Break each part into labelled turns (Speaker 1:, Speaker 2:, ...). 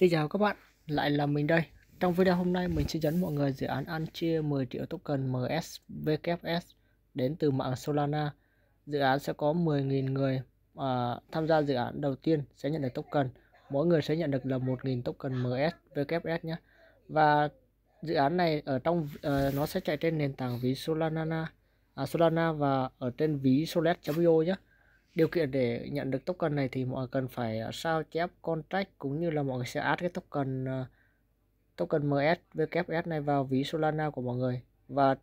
Speaker 1: Xin chào các bạn, lại là mình đây. Trong video hôm nay mình sẽ dẫn mọi người dự án ăn chia 10 triệu token MSVKS đến từ mạng Solana. Dự án sẽ có 10.000 người à, tham gia dự án đầu tiên sẽ nhận được token. Mỗi người sẽ nhận được là 1.000 token MSVKS nhé. Và dự án này ở trong à, nó sẽ chạy trên nền tảng ví Solana, à, Solana và ở trên ví Solet.io nhé điều kiện để nhận được token này thì mọi người cần phải ờ, sao chép contract cũng như là mọi người sẽ add cái token ờ, token MS VKS này vào ví Solana của mọi người. Và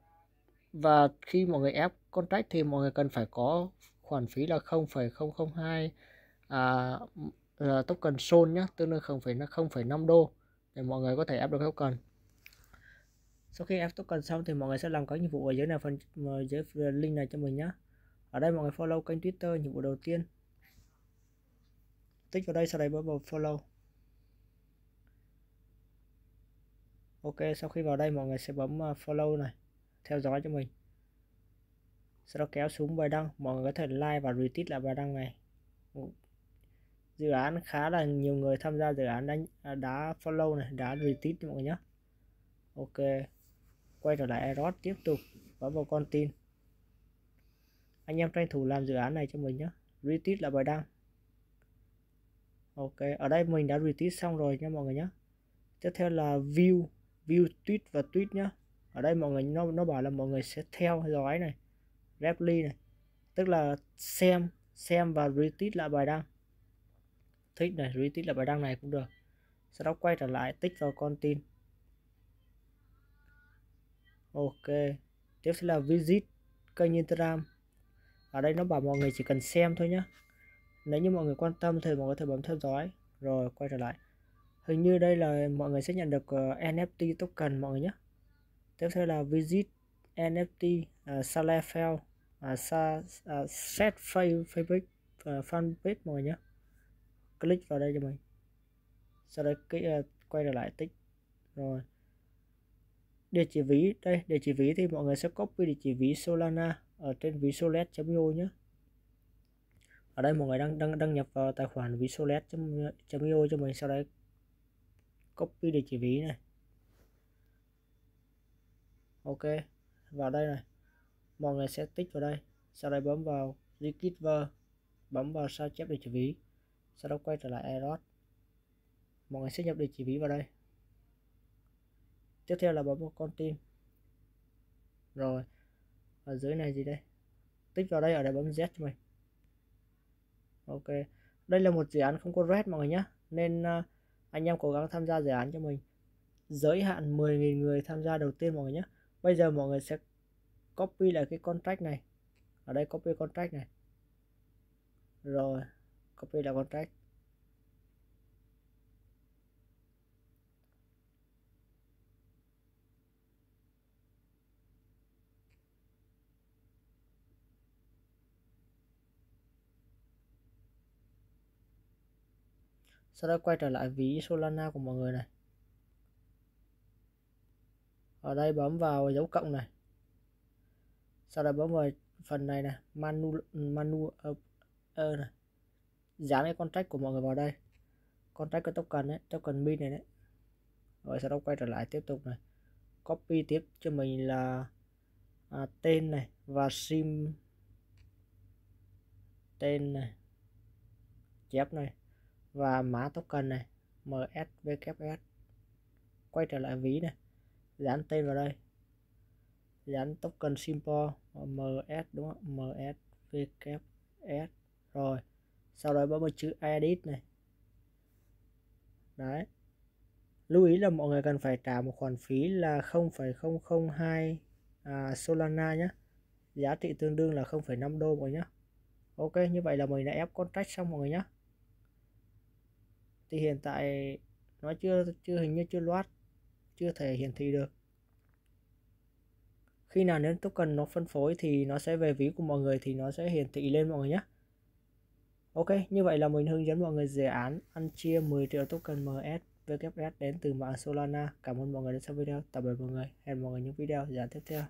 Speaker 1: và khi mọi người ép contract thì mọi người cần phải có khoản phí là 0,002 à, là token Sol nhé tương đương 0,5 đô để mọi người có thể ép được token. Sau khi ép token xong thì mọi người sẽ làm các nhiệm vụ ở dưới này phần ờ, dưới link này cho mình nhé ở đây mọi người follow kênh Twitter, nhiệm vụ đầu tiên. Tích vào đây, sau đấy bấm vào follow. Ok, sau khi vào đây mọi người sẽ bấm à, follow này, theo dõi cho mình. Sau đó kéo xuống bài đăng, mọi người có thể like và retweet lại bài đăng này. Dự án khá là nhiều người tham gia, dự án đánh à, đã follow này, đã retweet mọi người nhé ok, quay trở lại Aeros tiếp tục, bấm vào con tin anh em tranh thủ làm dự án này cho mình nhé retweet là bài đăng. Ok, ở đây mình đã retweet xong rồi nha mọi người nhé tiếp theo là view view tweet và tweet nhé ở đây mọi người, nó nó bảo là mọi người sẽ theo dõi này reply này. Tức là xem xem và retweet lại bài đăng. Thích này, retweet lại bài đăng này cũng được. Sau đó quay trở lại, tích vào con tin. Ok. Tiếp theo là visit kênh Instagram ở đây nó bảo mọi người chỉ cần xem thôi nhé nếu như mọi người quan tâm thì mọi người có thể bấm theo dõi. Rồi quay trở lại. Hình như đây là mọi người sẽ nhận được ờ, uh, NFT token mọi người nhé tiếp theo là visit NFT uh, ờ, Salafel uh, ờ, sa, uh, set Facebook uh, fanpage mọi người nhé click vào đây cho mình. Sau đó cái uh, quay trở lại tích. Rồi. Địa chỉ ví đây địa chỉ ví thì mọi người sẽ copy địa chỉ ví Solana ở trên visualet.io nhé ở đây mọi người đang đăng đăng nhập vào tài khoản visualet.io cho mình, sau đấy copy địa chỉ ví này. Ok, vào đây này. Mọi người sẽ tích vào đây, sau đấy bấm vào Liquidver bấm vào sao chép địa chỉ ví, sau đó quay trở lại eros. mọi người sẽ nhập địa chỉ ví vào đây. Tiếp theo là bấm vào con tin rồi ở dưới này gì đây? Tích vào đây ở đây bấm Z cho mình ok. Đây là một dự án không có red mọi người nhé nên uh, anh em cố gắng tham gia dự án cho mình. Giới hạn 10.000 người tham gia đầu tiên mọi người nhé bây giờ mọi người sẽ copy lại cái contract này. Ở đây copy contract này. Rồi copy lại contract. Sau đó quay trở lại ví Solana của mọi người này. Ở đây bấm vào dấu cộng này. Sau đó bấm vào phần này này manu manu uh, uh, này. Dán cái contract của mọi người vào đây. Contract cái token đấy token min này đấy. Rồi sau đó quay trở lại tiếp tục này. Copy tiếp cho mình là à, tên này và sim tên này. Chép này và mã token này MSVKS quay trở lại ví này. Dán tên vào đây. Dán token simple MS đúng không? MSVKS rồi sau đó bấm vào chữ edit này. Đấy. Lưu ý là mọi người cần phải trả một khoản phí là 0,002 à, Solana nhé giá trị tương đương là 0,5 đô mọi nhé Ok như vậy là mình đã ép contract xong mọi người nhé thì hiện tại nó chưa chưa, hình như chưa loát, chưa thể hiển thị được. Khi nào nếu token nó phân phối thì nó sẽ về ví của mọi người thì nó sẽ hiển thị lên mọi người nhé Ok, như vậy là mình hướng dẫn mọi người dự án ăn chia 10 triệu token MS VKS đến từ mạng Solana. Cảm ơn mọi người đã xem video. Tạm biệt mọi người. Hẹn mọi người những video dự án tiếp theo.